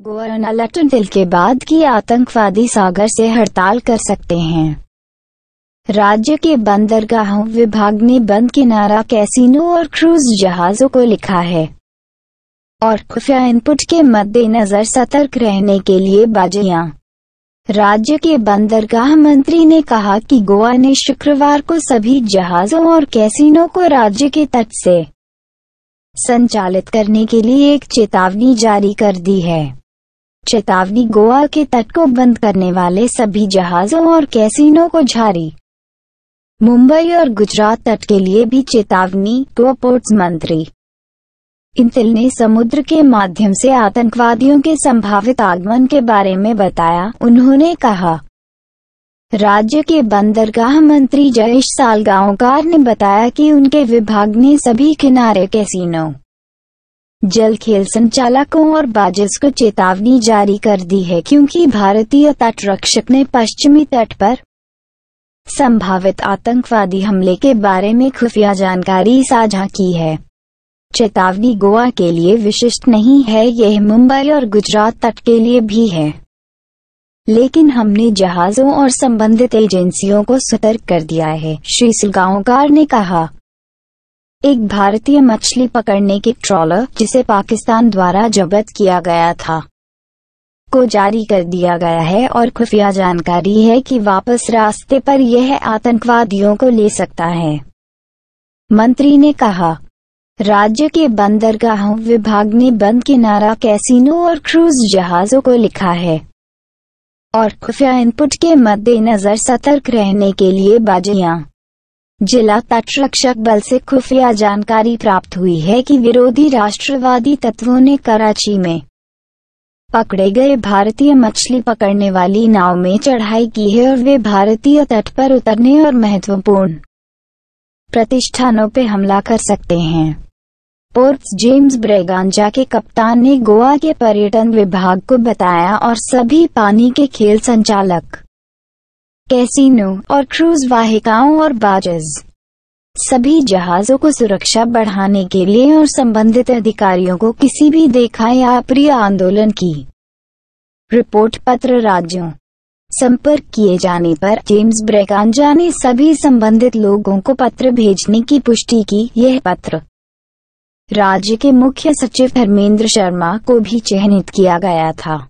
गोवा लटन दिल के बाद की आतंकवादी सागर से हड़ताल कर सकते हैं। राज्य के बंदरगाहों विभाग ने बंद किनारा कैसीनो और क्रूज जहाजों को लिखा है। और खुफिया इनपुट के मद्देनजर सतर्क रहने के लिए बाजियाँ। राज्य के बंदरगाह मंत्री ने कहा कि गोवा ने शुक्रवार को सभी जहाजों और कैसीनो को राज्य के तट से संचालित करने के लिए एक चेतावनी जारी कर दी है। चेतावनी गोवा के तट को बंद करने वाले सभी जहाजों और कैसीनो को जारी। मुंबई और गुजरात तट के लिए भी चेतावनी तो पोर्ट्स मंत्री। इंतिल ने समुद्र के माध्यम से आतंकवादियों के संभावित आगमन के बारे में बताया, उन्होंने कहा। राज्य के बंदरगाह मंत्री जयेश सालगांवकार ने बताया कि उनके विभाग ने सभी किनारे कैसीनो जल खेल संचालकों और बाजिस को चेतावनी जारी कर दी है क्योंकि भारतीय तटरक्षक ने पश्चिमी तट पर संभावित आतंकवादी हमले के बारे में खुफिया जानकारी साझा की है। चेतावनी गोवा के लिए विशिष्ट नहीं है, यह मुंबई और गुजरात तट के लिए भी है। लेकिन हमने जहाजों और संबंधित एजेंसियों को सतर्क कर दिया है, श्री सिलगांवकार ने कहा। एक भारतीय मछली पकड़ने के ट्रॉलर जिसे पाकिस्तान द्वारा जब्त किया गया था, को जारी कर दिया गया है और खुफिया जानकारी है कि वापस रास्ते पर यह आतंकवादियों को ले सकता है। मंत्री ने कहा, राज्य के बंदरगाहों विभाग ने बंद किनारा कैसीनो और क्रूज जहाजों को लिखा है और खुफिया इनपुट के मद्देनजर सतर्क रहने के लिए बाजियाँ जिला तटरक्षक बल से खुफिया जानकारी प्राप्त हुई है कि विरोधी राष्ट्रवादी तत्वों ने कराची में पकड़े गए भारतीय मछली पकड़ने वाली नाव में चढ़ाई की है और वे भारतीय तट पर उतरने और महत्वपूर्ण प्रतिष्ठानों पर हमला कर सकते हैं। पोर्ट्स जेम्स ब्रेगांजा के कप्तान ने गोवा के पर्यटन विभाग को बताया और सभी पानी के खेल संचालक कैसीनो और क्रूज वाहिकाओं और बाजज। सभी जहाजों को सुरक्षा बढ़ाने के लिए और संबंधित अधिकारियों को किसी भी देखा या अप्रिय आंदोलन की। रिपोर्ट पत्र राज्यों। संपर्क किए जाने पर जेम्स ब्रेगांजा ने सभी संबंधित लोगों को पत्र भेजने की पुष्टि की, यह पत्र। राज्य के मुख्य सचिव धर्मेंद्र शर्मा को भी चयनित किया गया था।